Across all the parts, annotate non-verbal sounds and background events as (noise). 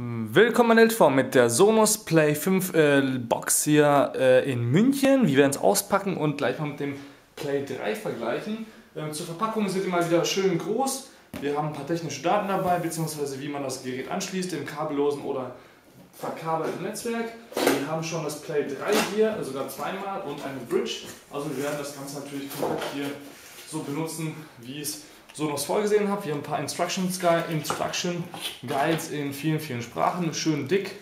Willkommen in LTV mit der Sonos Play 5 äh, Box hier äh, in München. Wir werden es auspacken und gleich mal mit dem Play 3 vergleichen. Ähm, zur Verpackung sind die mal wieder schön groß. Wir haben ein paar technische Daten dabei, beziehungsweise wie man das Gerät anschließt im kabellosen oder verkabelten Netzwerk. Wir haben schon das Play 3 hier, also sogar zweimal und eine Bridge. Also wir werden das Ganze natürlich komplett hier so benutzen, wie es so noch vorgesehen habe. Wir haben ein paar Instructions, Instruction Guides in vielen, vielen Sprachen, schön dick.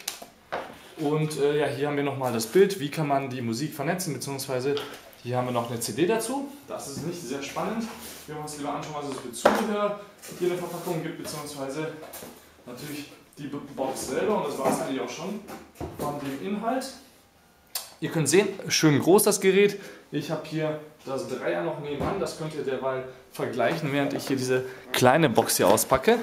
Und äh, ja, hier haben wir nochmal das Bild, wie kann man die Musik vernetzen, beziehungsweise hier haben wir noch eine CD dazu. Das ist nicht sehr spannend. Wir wollen uns lieber anschauen, was es für Zubehör hier in der Verpackung gibt, beziehungsweise natürlich die Box selber. Und das war es eigentlich auch schon von dem Inhalt. Ihr könnt sehen, schön groß das Gerät. Ich habe hier das Dreier noch nebenan, das könnt ihr derweil vergleichen, während ich hier diese kleine Box hier auspacke.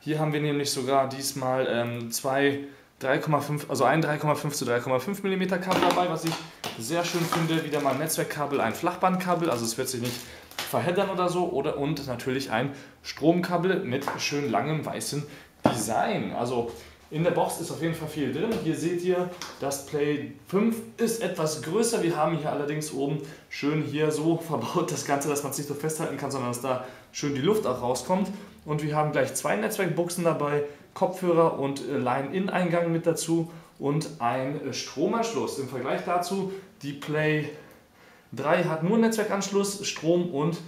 Hier haben wir nämlich sogar diesmal ähm, zwei 3,5, also ein 3,5 zu 3,5 mm Kabel dabei, was ich sehr schön finde. Wieder mal ein Netzwerkkabel, ein Flachbandkabel, also es wird sich nicht verheddern oder so. Oder, und natürlich ein Stromkabel mit schön langem weißen Design. Also in der Box ist auf jeden Fall viel drin. Hier seht ihr, das Play 5 ist etwas größer. Wir haben hier allerdings oben schön hier so (laughs) verbaut das Ganze, dass man es nicht so festhalten kann, sondern dass da schön die Luft auch rauskommt. Und wir haben gleich zwei Netzwerkbuchsen dabei, Kopfhörer und äh, Line-In-Eingang mit dazu und ein äh, Stromanschluss. Im Vergleich dazu, die Play 3 hat nur Netzwerkanschluss, Strom und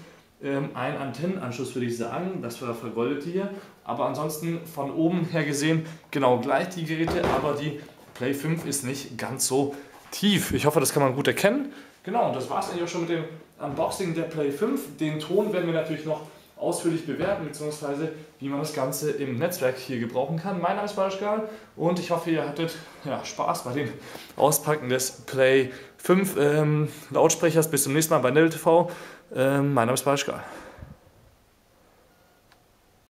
ähm, ein Antennenanschluss, würde ich sagen. Das war vergoldet hier. Aber ansonsten von oben her gesehen genau gleich die Geräte, aber die Play 5 ist nicht ganz so tief. Ich hoffe, das kann man gut erkennen. Genau, und das war es eigentlich auch schon mit dem Unboxing der Play 5. Den Ton werden wir natürlich noch ausführlich bewerten, beziehungsweise wie man das Ganze im Netzwerk hier gebrauchen kann. Mein Name ist Barschgal und ich hoffe, ihr hattet ja, Spaß bei dem Auspacken des Play 5 ähm, Lautsprechers. Bis zum nächsten Mal bei NLTV. Ähm, mein Name ist Barschgal.